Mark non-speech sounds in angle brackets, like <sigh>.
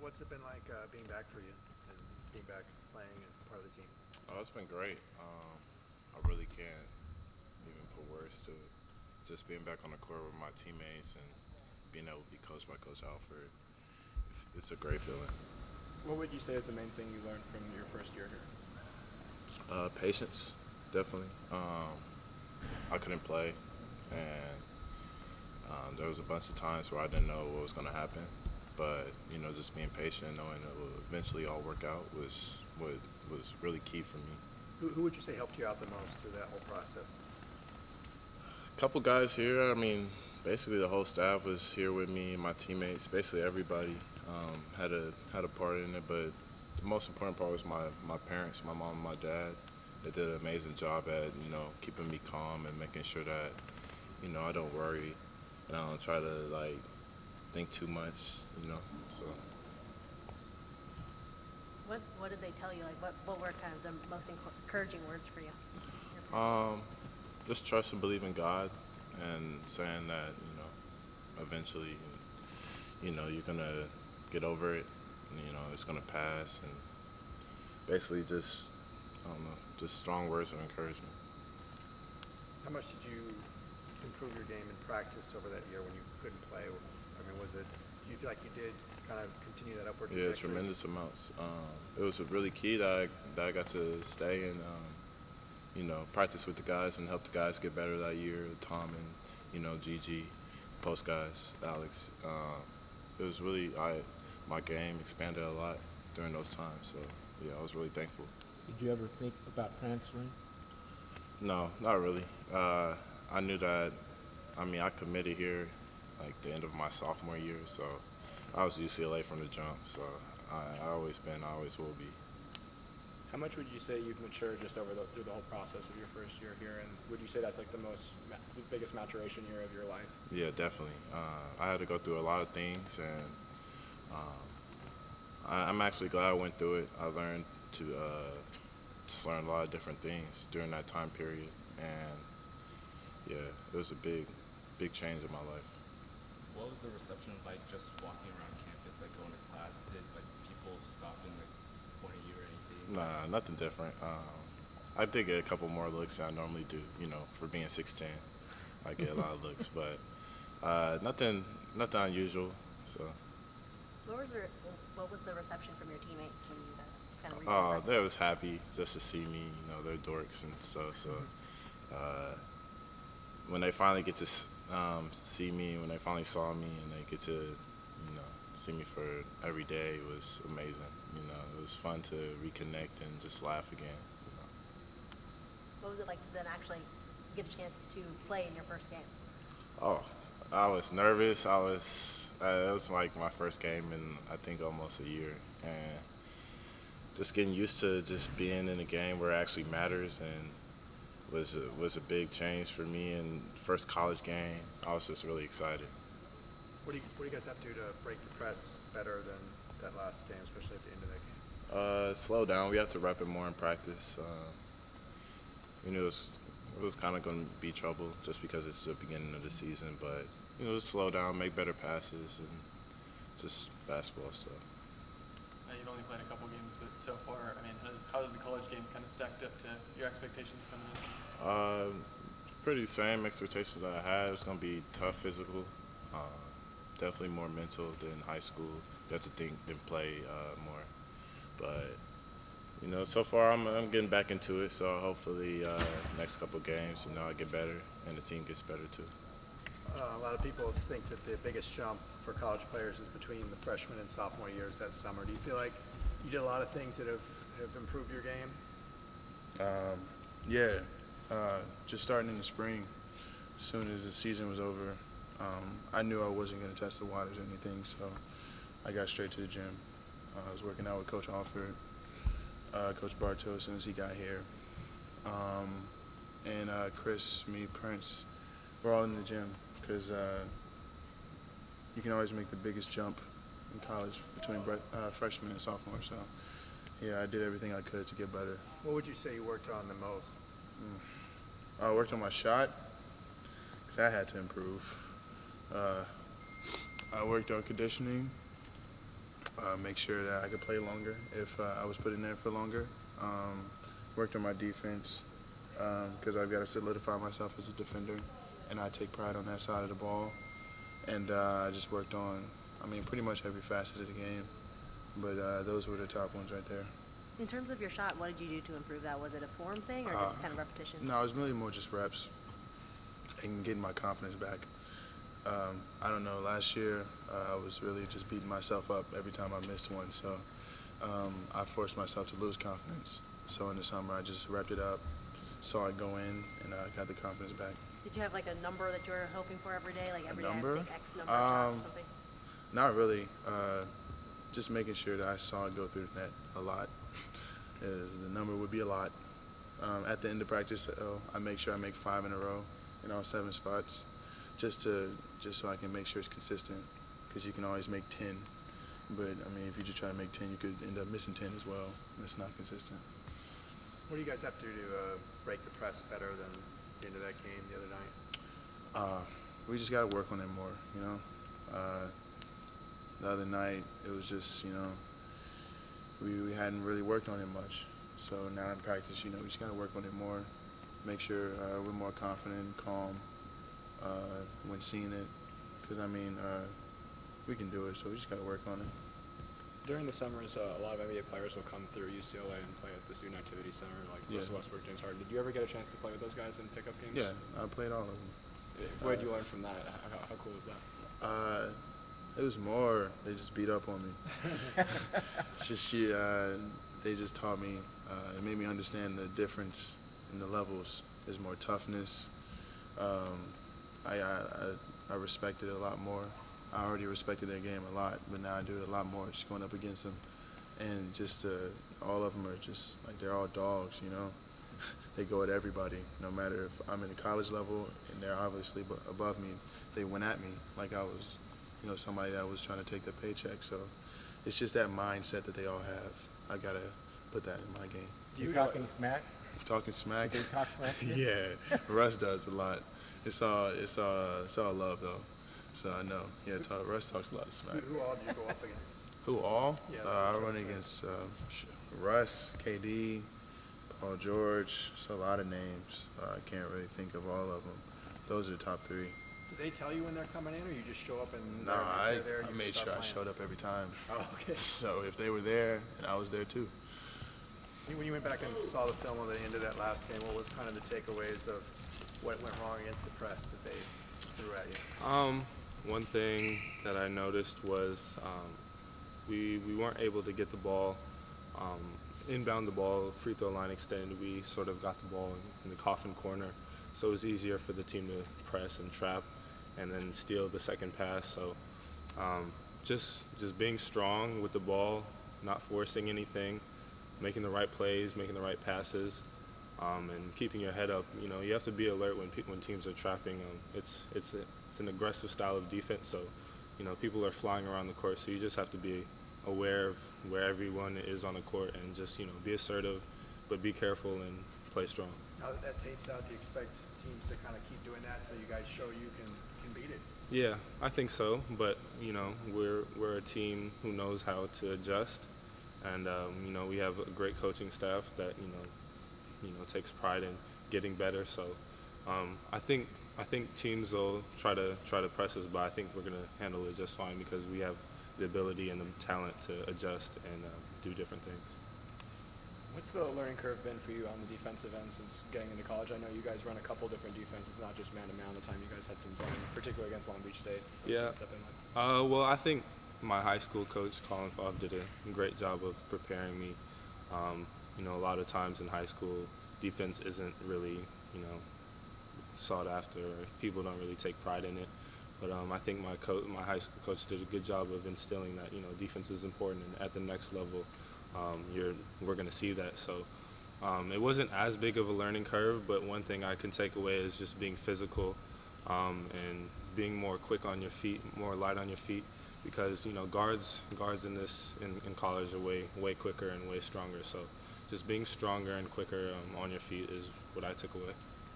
What's it been like uh, being back for you and being back playing and part of the team? Oh, it's been great. Um, I really can't even put words to it. Just being back on the court with my teammates and being able to be coached by Coach Alford, it's a great feeling. What would you say is the main thing you learned from your first year here? Uh, patience, definitely. Um, I couldn't play, and um, there was a bunch of times where I didn't know what was going to happen. But you know, just being patient, knowing it will eventually all work out, was what was really key for me. Who, who would you say helped you out the most through that whole process? A couple guys here. I mean, basically the whole staff was here with me, my teammates, basically everybody um, had a had a part in it. But the most important part was my my parents, my mom and my dad. They did an amazing job at you know keeping me calm and making sure that you know I don't worry and I don't try to like think too much, you know. So. What What did they tell you? Like, what What were kind of the most encouraging words for you? Um, just trust and believe in God, and saying that you know, eventually, you know, you're gonna get over it, and you know, it's gonna pass, and basically just, I don't know, just strong words of encouragement. How much did you improve your game in practice over that year when you couldn't play? I mean, was it? Do you feel like you did kind of continue that upward trajectory? Yeah, tremendous amounts. Um, it was really key that I, that I got to stay and um, you know practice with the guys and help the guys get better that year. Tom and you know Gigi, post guys, Alex. Um, it was really I my game expanded a lot during those times. So yeah, I was really thankful. Did you ever think about transferring? No, not really. Uh, I knew that. I mean, I committed here like the end of my sophomore year, so I was UCLA from the jump. So I, I always been, I always will be. How much would you say you've matured just over the, through the whole process of your first year here, and would you say that's like the most, the biggest maturation year of your life? Yeah, definitely. Uh, I had to go through a lot of things, and um, I, am actually glad I went through it. I learned to uh, just learn a lot of different things during that time period, and yeah, it was a big, big change in my life. What was the reception like just walking around campus, like going to class? Did like people stop and like point at you or anything? Nah, nothing different. Um, I did get a couple more looks than I normally do. You know, for being 6'10", I get a lot of looks, <laughs> but uh, nothing, nothing unusual. So. What was the What was the reception from your teammates when you uh, kind of? Oh, they was happy just to see me. You know, they're dorks and stuff. So. Uh, when they finally get to um, see me, when they finally saw me, and they get to, you know, see me for every day, was amazing. You know, it was fun to reconnect and just laugh again. You know. What was it like to then actually get a chance to play in your first game? Oh, I was nervous. I was. Uh, it was like my first game in I think almost a year, and just getting used to just being in a game where it actually matters and was a, was a big change for me and first college game. I was just really excited. What do you what do you guys have to do to break the press better than that last game, especially at the end of that game? Uh, slow down. We have to rep it more in practice. Uh, you knew it was, it was kind of going to be trouble just because it's the beginning of the season, but you know, just slow down, make better passes, and just basketball stuff. You've only played a couple games, but so far, I mean, how has the college game kind of stacked up to your expectations coming in? Uh, pretty same expectations that I had. It's gonna be tough physical. Uh, definitely more mental than high school. You have to think and play uh, more. But you know, so far I'm, I'm getting back into it. So hopefully, uh, next couple games, you know, I get better and the team gets better too. Uh, a lot of people think that the biggest jump for college players is between the freshman and sophomore years that summer. Do you feel like you did a lot of things that have, have improved your game? Um, yeah, uh, just starting in the spring, as soon as the season was over, um, I knew I wasn't going to test the waters or anything, so I got straight to the gym. Uh, I was working out with Coach Alford, uh, Coach Bartow as soon as he got here, um, and uh, Chris, me, Prince. We're all in the gym because uh, you can always make the biggest jump in college between uh, freshman and sophomore. So, yeah, I did everything I could to get better. What would you say you worked on the most? Mm. I worked on my shot because I had to improve. Uh, I worked on conditioning. uh, make sure that I could play longer if uh, I was put in there for longer. Um, worked on my defense because I've got to solidify myself as a defender, and I take pride on that side of the ball. And uh, I just worked on, I mean, pretty much every facet of the game. But uh, those were the top ones right there. In terms of your shot, what did you do to improve that? Was it a form thing or Uh, just kind of repetition? No, it was really more just reps and getting my confidence back. Um, I don't know. Last year, uh, I was really just beating myself up every time I missed one. So um, I forced myself to lose confidence. So in the summer, I just wrapped it up, saw it go in, and I got the confidence back. Did you have like a number that you were hoping for every day? Like every day I have number? to take X number of shots Um, or something? Not really. Uh, just making sure that I saw it go through the net a lot. <laughs> Is the number would be a lot. Um, at the end of practice, oh, I make sure I make five in a row in all seven spots, just to just so I can make sure it's consistent. Because you can always make ten, but I mean, if you just try to make ten, you could end up missing ten as well. And it's not consistent. What do you guys have to do to uh, break the press better than of that game the other night? Uh, we just got to work on it more, you know. Uh, the other night, it was just, you know, we, we hadn't really worked on it much. So now in practice, you know, we just got to work on it more, make sure uh, we're more confident, calm uh, when seeing it. Because, I mean, uh, we can do it, so we just got to work on it. During the summers, uh, a lot of NBA players will come through UCLA and play at the Student Activity Center, like Yeah. Russell Westbrook, James Harden. Did you ever get a chance to play with those guys in pickup games? Yeah, I played all of them. Uh, What did you learn from that? How, how cool was that? Uh, it was more. They just beat up on me. <laughs> it's just she. Uh, they just taught me. Uh, it made me understand the difference in the levels. There's more toughness. Um, I, I I I respect it a lot more. I already respected their game a lot, but now I do it a lot more. Just going up against them, and just uh, all of them are just like they're all dogs. You know, <laughs> they go at everybody. No matter if I'm in the college level and they're obviously above me, they went at me like I was, you know, somebody that was trying to take the paycheck. So it's just that mindset that they all have. I gotta put that in my game. You talking smack? Talking smack. They talk smack <laughs> yeah, Russ does a lot. It's all it's all it's all love though. So I know. Yeah, talk, Russ talks a lot of smack. Who, who all do you go up against? Who all? Yeah, uh, I run against uh, Russ, KD, Paul George. It's a lot of names. Uh, I can't really think of all of them. Those are the top three. Do they tell you when they're coming in, or you just show up and No, they're- I, they're there, I you made start sure I playing? showed up every time. Oh, okay. <laughs> So if they were there, and I was there too. When you went back and saw the film of the end of that last game, what was kind of the takeaways of what went wrong against the press that they threw at you? Um, one thing that I noticed was um, we we weren't able to get the ball um, inbound the ball free throw line extended. We sort of got the ball in, the coffin corner, so it was easier for the team to press and trap, and then steal the second pass. So um, just just being strong with the ball, not forcing anything, making the right plays, making the right passes um, and keeping your head up. You know, you have to be alert when when teams are trapping. Um, it's it's a, it's an aggressive style of defense, so you know people are flying around the court. So you just have to be aware of where everyone is on the court and just you know be assertive, but be careful and play strong. Now that that tape's out, do you expect teams to kind of keep doing that until you guys show you can, can beat it? Yeah, I think so. But you know, we're we're a team who knows how to adjust, and um, you know we have a great coaching staff that you know you know takes pride in getting better. So um, I think I think teams will try to try to press us, but I think we're gonna handle it just fine because we have the ability and the talent to adjust and uh, do different things. What's the learning curve been for you on the defensive end since getting into college? I know you guys run a couple different defenses, not just man to man. The time you guys had some zone, particularly against Long Beach State. Yeah. like? Uh, well, I think my high school coach, Colin Favre, did a great job of preparing me. Um, you know, a lot of times in high school, defense isn't really, you know, sought after. People don't really take pride in it. But um, I think my coach, my high school coach, did a good job of instilling that you know defense is important, and at the next level, um, you're we're going to see that. So um, it wasn't as big of a learning curve, but one thing I can take away is just being physical um, and being more quick on your feet, more light on your feet, because you know guards guards in this in, in college are way way quicker and way stronger. So just being stronger and quicker um, on your feet is what I took away.